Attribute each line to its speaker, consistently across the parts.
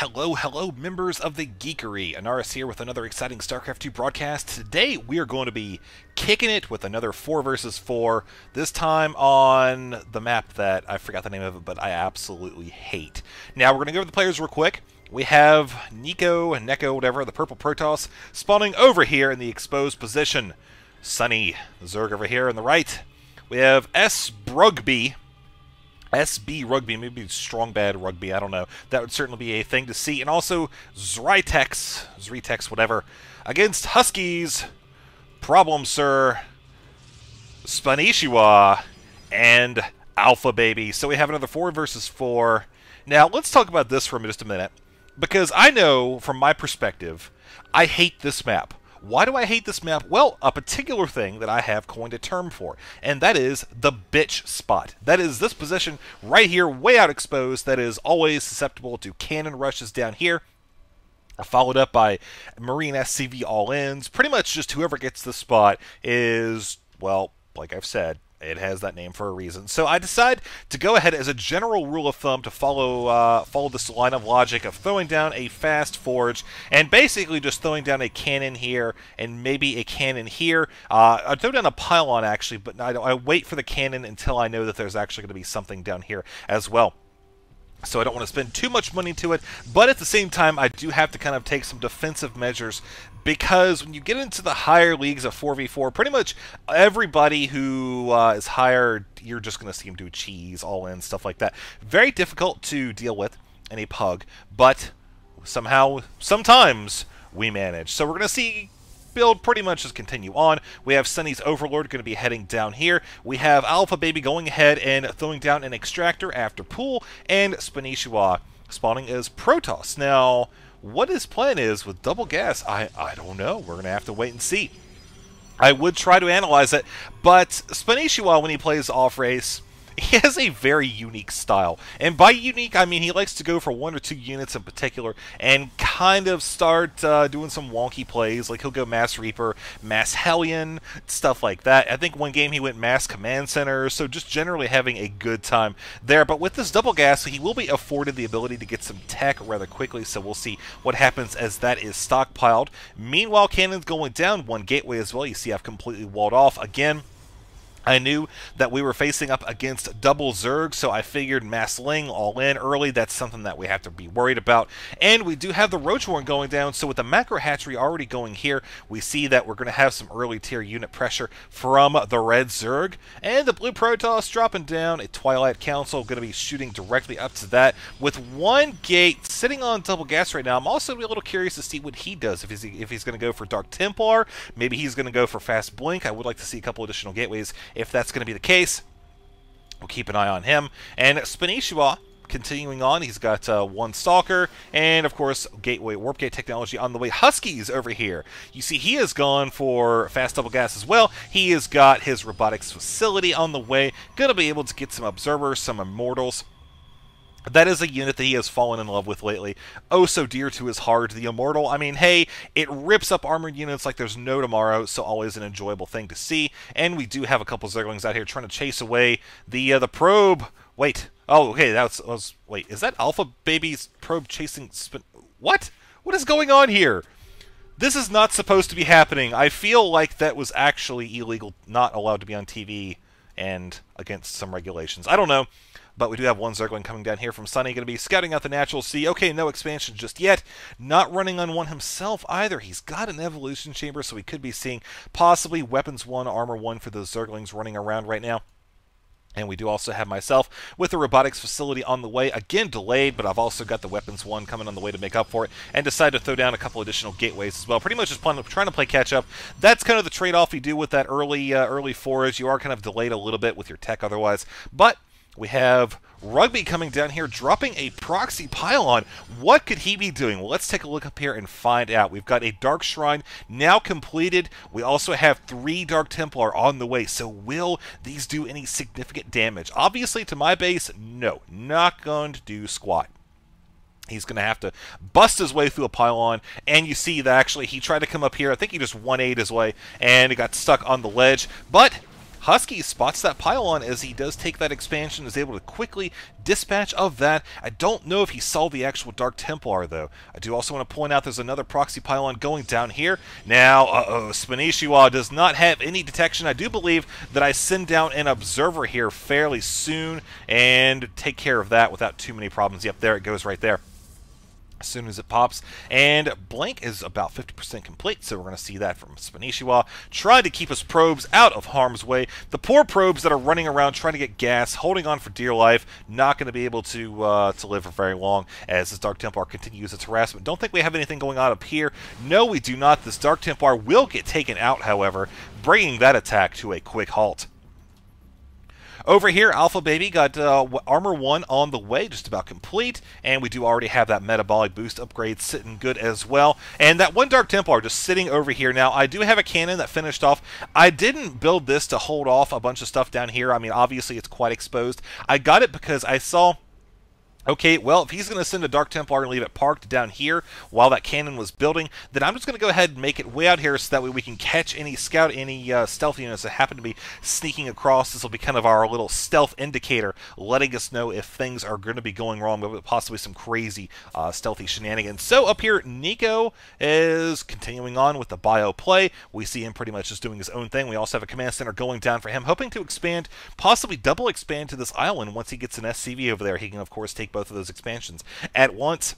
Speaker 1: Hello, hello, members of the Geekery. Ahnaris here with another exciting StarCraft 2 broadcast. Today we are going to be kicking it with another 4 versus 4, this time on the map that I forgot the name of it, but I absolutely hate. Now we're going to go over the players real quick. We have Nico, Neko, whatever, the purple Protoss, spawning over here in the exposed position. Sunny, Zerg over here on the right. We have S. Brugby, SB Rugby, maybe Strong Bad Rugby, I don't know. That would certainly be a thing to see. And also Zrytex, Zrytex, whatever, against Huskies, Problem Sir, Spanishiwa, and Alpha Baby. So we have another 4 versus 4. Now, let's talk about this for just a minute. Because I know, from my perspective, I hate this map. Why do I hate this map? Well, a particular thing that I have coined a term for, and that is the bitch spot. That is this position right here, way out exposed, that is always susceptible to cannon rushes down here, followed up by Marine SCV all-ins. Pretty much just whoever gets the spot is, well, like I've said, it has that name for a reason. So I decide to go ahead as a general rule of thumb to follow uh, follow this line of logic of throwing down a fast forge and basically just throwing down a cannon here and maybe a cannon here. Uh, I throw down a pylon actually, but I, I wait for the cannon until I know that there's actually going to be something down here as well so I don't want to spend too much money to it. But at the same time, I do have to kind of take some defensive measures because when you get into the higher leagues of 4v4, pretty much everybody who uh, is higher, you're just going to see them do cheese, all in, stuff like that. Very difficult to deal with in a pug, but somehow, sometimes, we manage. So we're going to see build pretty much just continue on. We have Sunny's Overlord going to be heading down here. We have Alpha Baby going ahead and throwing down an Extractor after Pool, and Spanishiwa spawning as Protoss. Now, what his plan is with double gas, I, I don't know. We're going to have to wait and see. I would try to analyze it, but Spanishiwa, when he plays off-race, he has a very unique style. And by unique, I mean he likes to go for one or two units in particular and kind of start uh, doing some wonky plays. Like he'll go Mass Reaper, Mass Hellion, stuff like that. I think one game he went Mass Command Center, so just generally having a good time there. But with this double gas, he will be afforded the ability to get some tech rather quickly, so we'll see what happens as that is stockpiled. Meanwhile, cannon's going down, one gateway as well. You see I've completely walled off. Again, I knew that we were facing up against double Zerg, so I figured Mass Ling all in early. That's something that we have to be worried about. And we do have the Roach Warren going down, so with the Macro Hatchery already going here, we see that we're going to have some early tier unit pressure from the Red Zerg. And the Blue Protoss dropping down, a Twilight Council going to be shooting directly up to that. With one gate sitting on double gas right now, I'm also a little curious to see what he does. If he's, if he's going to go for Dark Templar, maybe he's going to go for Fast Blink. I would like to see a couple additional gateways if that's going to be the case, we'll keep an eye on him. And Spanishiwa, continuing on, he's got uh, one Stalker, and of course, Gateway Warp Gate technology on the way. Huskies over here. You see, he has gone for fast double gas as well. He has got his robotics facility on the way. Going to be able to get some observers, some immortals. That is a unit that he has fallen in love with lately. Oh, so dear to his heart. The Immortal, I mean, hey, it rips up armored units like there's no tomorrow, so always an enjoyable thing to see. And we do have a couple Zerglings out here trying to chase away the uh, the probe. Wait. Oh, okay, that was, was... Wait, is that Alpha Baby's probe chasing... Spin what? What is going on here? This is not supposed to be happening. I feel like that was actually illegal, not allowed to be on TV, and against some regulations. I don't know. But we do have one Zergling coming down here from Sunny, going to be scouting out the Natural Sea. Okay, no expansion just yet. Not running on one himself either. He's got an Evolution Chamber, so we could be seeing possibly Weapons 1, Armor 1 for those Zerglings running around right now. And we do also have myself with the robotics facility on the way. Again, delayed, but I've also got the weapons one coming on the way to make up for it. And decided to throw down a couple additional gateways as well. Pretty much just trying to play catch up. That's kind of the trade-off you do with that early uh, early forge. You are kind of delayed a little bit with your tech otherwise. But we have Rugby coming down here, dropping a proxy pylon. What could he be doing? Well, let's take a look up here and find out. We've got a Dark Shrine now completed. We also have three Dark Templar on the way. So will these do any significant damage? Obviously, to my base, no. Not going to do squat. He's going to have to bust his way through a pylon, and you see that actually he tried to come up here. I think he just 1-8 his way, and he got stuck on the ledge. But Husky spots that pylon as he does take that expansion, is able to quickly dispatch of that. I don't know if he saw the actual Dark Templar, though. I do also want to point out there's another proxy pylon going down here. Now, uh-oh, Spanishiwa does not have any detection. I do believe that I send down an observer here fairly soon and take care of that without too many problems. Yep, there it goes right there as soon as it pops. And Blink is about 50% complete, so we're going to see that from Spanishiwa, trying to keep his probes out of harm's way. The poor probes that are running around trying to get gas, holding on for dear life, not going to be able to uh, to live for very long as this Dark Templar continues its harassment. Don't think we have anything going on up here. No, we do not. This Dark Templar will get taken out, however, bringing that attack to a quick halt. Over here, Alpha Baby got uh, Armor 1 on the way, just about complete, and we do already have that Metabolic Boost upgrade sitting good as well. And that one Dark Templar just sitting over here. Now, I do have a cannon that finished off. I didn't build this to hold off a bunch of stuff down here. I mean, obviously, it's quite exposed. I got it because I saw Okay, well, if he's going to send a Dark Templar and leave it parked down here while that cannon was building, then I'm just going to go ahead and make it way out here so that way we can catch any scout, any uh, stealth units that happen to be sneaking across. This will be kind of our little stealth indicator, letting us know if things are going to be going wrong, with possibly some crazy uh, stealthy shenanigans. So up here, Nico is continuing on with the bio play. We see him pretty much just doing his own thing. We also have a command center going down for him, hoping to expand, possibly double expand to this island once he gets an SCV over there. He can, of course, take both of those expansions at once.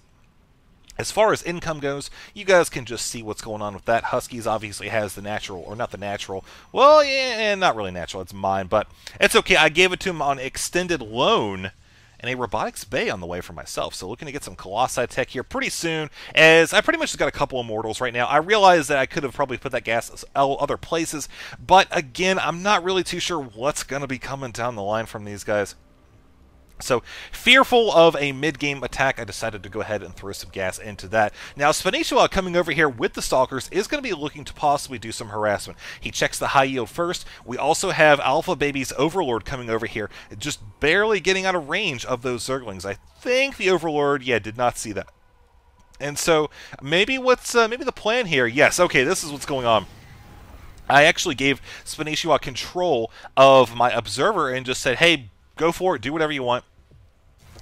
Speaker 1: As far as income goes, you guys can just see what's going on with that. Huskies obviously has the natural, or not the natural. Well, yeah, not really natural. It's mine, but it's okay. I gave it to him on extended loan and a robotics bay on the way for myself. So looking to get some Colossi tech here pretty soon, as I pretty much just got a couple immortals right now. I realize that I could have probably put that gas other places, but again, I'm not really too sure what's going to be coming down the line from these guys. So, fearful of a mid-game attack, I decided to go ahead and throw some gas into that. Now, Spanishiwa coming over here with the Stalkers is going to be looking to possibly do some harassment. He checks the high yield first. We also have Alpha Baby's Overlord coming over here, just barely getting out of range of those Zerglings. I think the Overlord, yeah, did not see that. And so, maybe what's uh, maybe the plan here? Yes, okay, this is what's going on. I actually gave Spanishiwa control of my Observer and just said, hey, go for it, do whatever you want.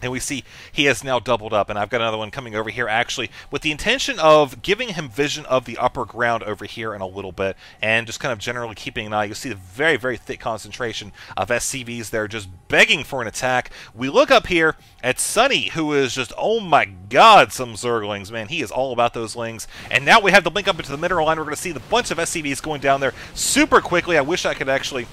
Speaker 1: And we see he has now doubled up, and I've got another one coming over here actually with the intention of giving him vision of the upper ground over here in a little bit, and just kind of generally keeping an eye. You'll see the very, very thick concentration of SCVs there just begging for an attack. We look up here at Sunny, who is just, oh my god, some Zerglings, man. He is all about those lings. And now we have the link up into the mineral line. We're going to see the bunch of SCVs going down there super quickly. I wish I could actually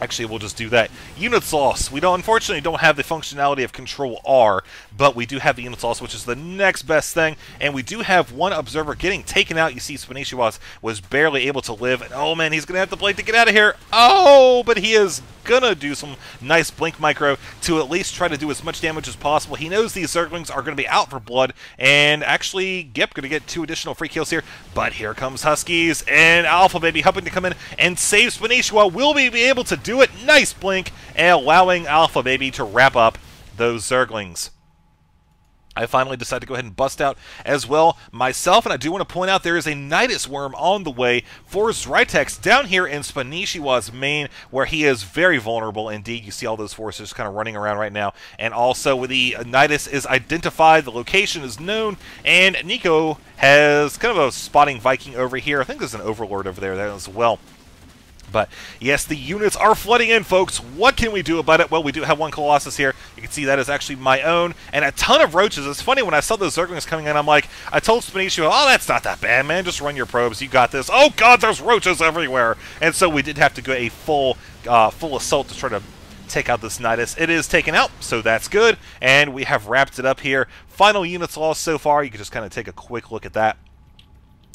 Speaker 1: Actually, we'll just do that. Units lost. We don't, unfortunately don't have the functionality of Control R, but we do have the units lost, which is the next best thing. And we do have one observer getting taken out. You see, Spanishiwa was barely able to live, and oh man, he's gonna have to blade to get out of here. Oh, but he is gonna do some nice blink micro to at least try to do as much damage as possible. He knows these Zerglings are gonna be out for blood, and actually, Gip gonna get two additional free kills here. But here comes Huskies and Alpha Baby hoping to come in and save Spanishiwa. Will we be able to do it? Nice blink, and allowing Alpha Baby to wrap up those Zerglings. I finally decided to go ahead and bust out as well myself, and I do want to point out there is a Nydus worm on the way for Zrytex down here in Spanishiwa's main, where he is very vulnerable indeed. You see all those forces kind of running around right now, and also with the Nydus is identified, the location is known, and Nico has kind of a spotting Viking over here. I think there's an Overlord over there as well. But yes, the units are flooding in, folks. What can we do about it? Well, we do have one Colossus here. You can see that is actually my own, and a ton of roaches. It's funny, when I saw those Zerglings coming in, I'm like, I told Spanishiwa, oh, that's not that bad, man. Just run your probes. You got this. Oh, God, there's roaches everywhere. And so we did have to go a full, uh, full assault to try to take out this Nydus. It is taken out, so that's good. And we have wrapped it up here. Final units lost so far. You can just kind of take a quick look at that.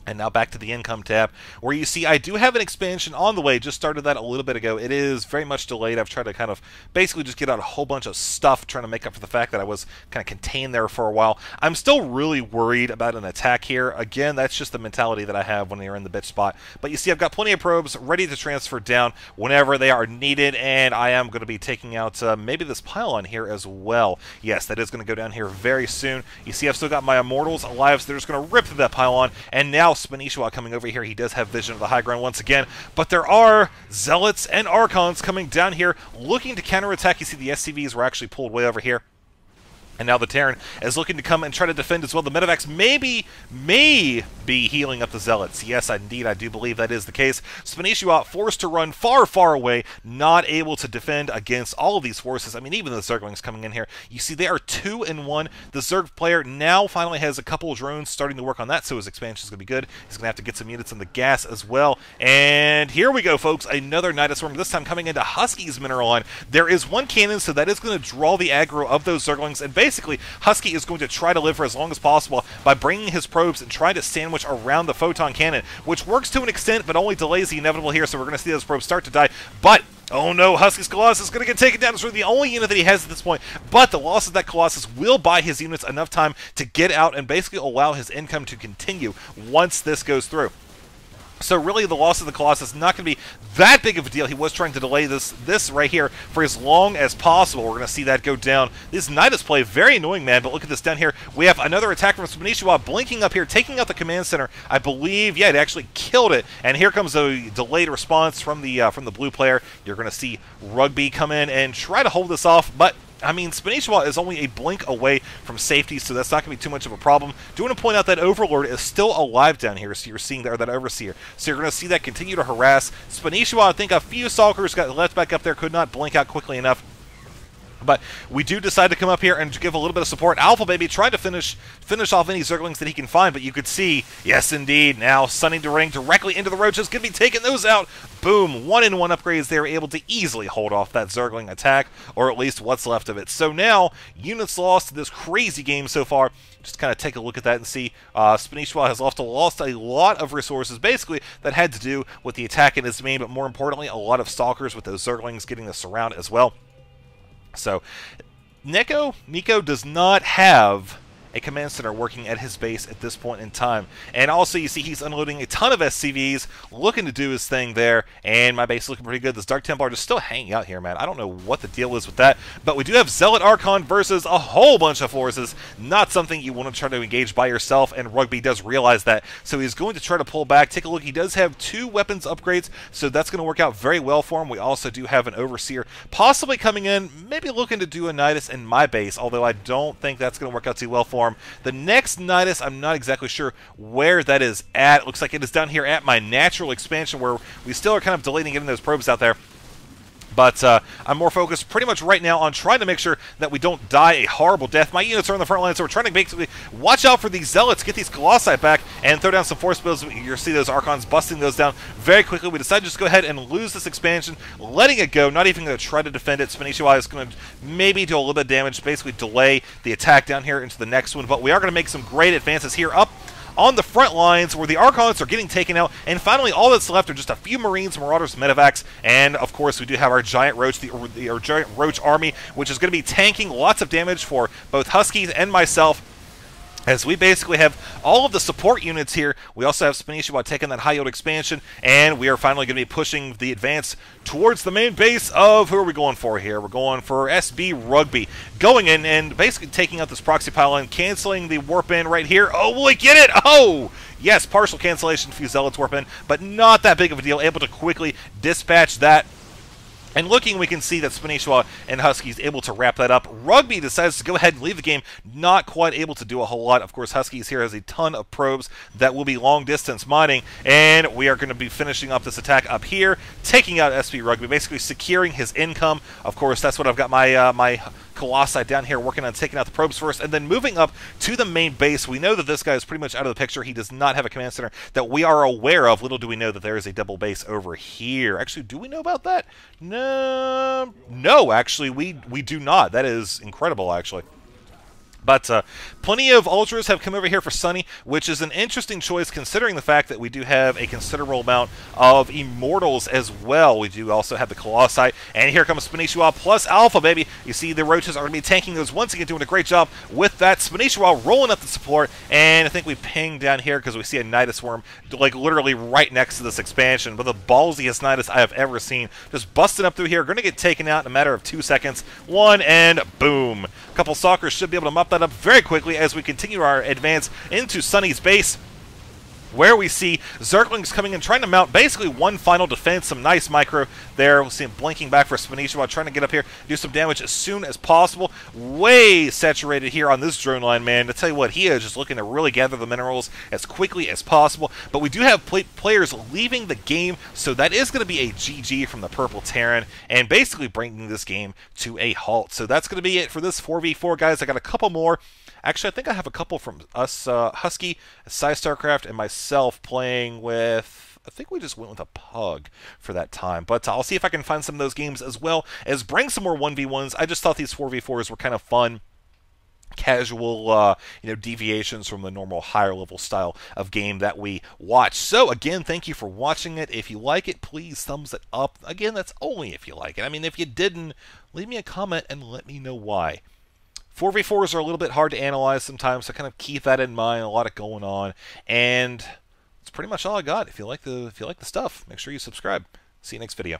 Speaker 1: And now back to the income tab, where you see I do have an expansion on the way. Just started that a little bit ago. It is very much delayed. I've tried to kind of basically just get out a whole bunch of stuff, trying to make up for the fact that I was kind of contained there for a while. I'm still really worried about an attack here. Again, that's just the mentality that I have when you're in the bitch spot. But you see, I've got plenty of probes ready to transfer down whenever they are needed, and I am going to be taking out uh, maybe this pylon here as well. Yes, that is going to go down here very soon. You see, I've still got my immortals alive, so they're just going to rip through that pylon, and now Spanishiwa coming over here. He does have vision of the high ground once again, but there are Zealots and Archons coming down here looking to counterattack. You see the SCVs were actually pulled way over here. And now the Terran is looking to come and try to defend as well. The Medivacs maybe, may be healing up the Zealots. Yes, indeed, I do believe that is the case. Spanishiwa forced to run far, far away, not able to defend against all of these forces. I mean, even the Zerglings coming in here. You see, they are two and one. The Zerg player now finally has a couple drones starting to work on that, so his expansion is going to be good. He's going to have to get some units in the gas as well. And here we go, folks. Another Nydus Worm, this time coming into Husky's mineral line. There is one cannon, so that is going to draw the aggro of those Zerglings, and basically basically, Husky is going to try to live for as long as possible by bringing his probes and trying to sandwich around the photon cannon, which works to an extent, but only delays the inevitable here, so we're going to see those probes start to die. But Oh no, Husky's Colossus is going to get taken down. It's really the only unit that he has at this point. But the loss of that Colossus will buy his units enough time to get out and basically allow his income to continue once this goes through. So really, the loss of the Colossus is not going to be that big of a deal. He was trying to delay this this right here for as long as possible. We're going to see that go down. This Nydus play, very annoying, man. But look at this down here. We have another attack from Spanishiwa blinking up here, taking out the command center. I believe, yeah, it actually killed it. And here comes a delayed response from the uh, from the blue player. You're going to see Rugby come in and try to hold this off, but I mean, Spanishiwa is only a blink away from safety, so that's not going to be too much of a problem. Do want to point out that Overlord is still alive down here, so you're seeing there that Overseer. So you're going to see that continue to harass. Spanishiwa, I think a few Stalkers got left back up there, could not blink out quickly enough. But we do decide to come up here and give a little bit of support. Alpha Baby tried to finish finish off any Zerglings that he can find, but you could see, yes indeed, now Sunning to Ring directly into the Roaches, going to be taking those out. Boom, one-in-one upgrades. They were able to easily hold off that Zergling attack, or at least what's left of it. So now, units lost to this crazy game so far. Just kind of take a look at that and see. Uh, Spanishiwa has lost lost a lot of resources, basically, that had to do with the attack in his main, but more importantly, a lot of Stalkers with those Zerglings getting the surround as well. So, Neko, Nico does not have a command center working at his base at this point in time. And also, you see he's unloading a ton of SCVs, looking to do his thing there, and my base looking pretty good. This Dark Templar just still hanging out here, man. I don't know what the deal is with that, but we do have Zealot Archon versus a whole bunch of forces. Not something you want to try to engage by yourself, and Rugby does realize that, so he's going to try to pull back. Take a look. He does have two weapons upgrades, so that's going to work out very well for him. We also do have an Overseer possibly coming in, maybe looking to do a Nydus in my base, although I don't think that's going to work out too well for form. The next Nydus, I'm not exactly sure where that is at. It looks like it is down here at my natural expansion where we still are kind of delaying getting those probes out there. But uh, I'm more focused pretty much right now on trying to make sure that we don't die a horrible death. My units are on the front line, so we're trying to basically watch out for these zealots, get these colossi back, and throw down some force fields. You'll see those archons busting those down very quickly. We decided to just go ahead and lose this expansion, letting it go, not even going to try to defend it. Spanishiwa is going to maybe do a little bit of damage, basically delay the attack down here into the next one. But we are going to make some great advances here up on the front lines where the Archons are getting taken out. And finally, all that's left are just a few Marines, Marauders, Medivacs, and of course, we do have our Giant Roach, the, the our Giant Roach army, which is going to be tanking lots of damage for both Huskies and myself as we basically have all of the support units here. We also have Spanishiwa taking that high yield expansion, and we are finally going to be pushing the advance towards the main base of who are we going for here? We're going for SB Rugby. Going in and basically taking out this proxy pylon, canceling the warp in right here. Oh, will we get it? Oh! Yes, partial cancellation for Zealots warp in, but not that big of a deal. Able to quickly dispatch that and looking, we can see that Spanishiwa and Husky is able to wrap that up. Rugby decides to go ahead and leave the game, not quite able to do a whole lot. Of course, Huskies here has a ton of probes that will be long distance mining, and we are going to be finishing up this attack up here, taking out SB Rugby, basically securing his income. Of course, that's what I've got my uh, my Colossi down here working on taking out the probes first, and then moving up to the main base. We know that this guy is pretty much out of the picture. He does not have a command center that we are aware of. Little do we know that there is a double base over here. Actually, do we know about that? No, no. Actually, we we do not. That is incredible. Actually. But uh, plenty of Ultras have come over here for Sunny, which is an interesting choice considering the fact that we do have a considerable amount of Immortals as well. We do also have the Colossi, and here comes Spanishiwa plus Alpha, baby. You see the Roaches are going to be tanking those once again, doing a great job with that. Spanishiwa rolling up the support, and I think we ping down here because we see a Nydus Worm like literally right next to this expansion, but the ballsiest Nydus I have ever seen. Just busting up through here, going to get taken out in a matter of two seconds. One, and boom. Couple Stalkers should be able to mop that up very quickly as we continue our advance into Sunny's base. Where we see Zerglings coming in, trying to mount basically one final defense. Some nice micro there. We'll see him blinking back for Spanish while trying to get up here, do some damage as soon as possible. Way saturated here on this drone line, man. To tell you what, he is just looking to really gather the minerals as quickly as possible. But we do have play players leaving the game, so that is going to be a GG from the Purple Terran, and basically bringing this game to a halt. So that's going to be it for this 4v4, guys. I got a couple more. Actually, I think I have a couple from us, uh, Husky, Sci Starcraft, and myself playing with. I think we just went with a pug for that time, but I'll see if I can find some of those games as well as bring some more 1v1s. I just thought these 4v4s were kind of fun casual uh, you know deviations from the normal higher level style of game that we watch so again thank you for watching it if you like it please thumbs it up again that's only if you like it i mean if you didn't leave me a comment and let me know why 4v4s are a little bit hard to analyze sometimes, so kind of keep that in mind. A lot of going on, and that's pretty much all I got. If you like the if you like the stuff, make sure you subscribe. See you next video.